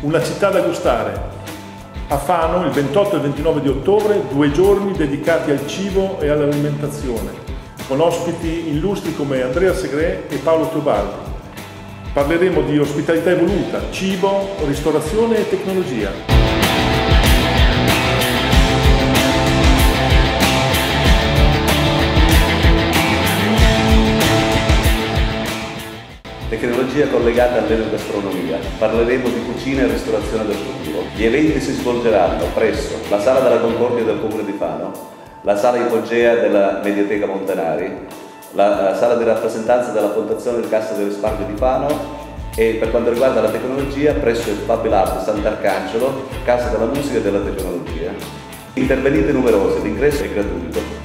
una città da gustare. A Fano il 28 e il 29 di ottobre due giorni dedicati al cibo e all'alimentazione, con ospiti illustri come Andrea Segre e Paolo Teobaldi. Parleremo di ospitalità evoluta, cibo, ristorazione e tecnologia. Tecnologia collegata all'enogastronomia. Parleremo di cucina e ristorazione del futuro. Gli eventi si svolgeranno presso la Sala della Concordia del Comune di Fano, la Sala Ipogea della Mediateca Montanari, la Sala di rappresentanza della Fondazione di Cassa del Risparmio di Fano e per quanto riguarda la tecnologia presso il Fab Lab Sant'Arcangelo, Casa della Musica e della Tecnologia. Intervenite numerose, l'ingresso è gratuito.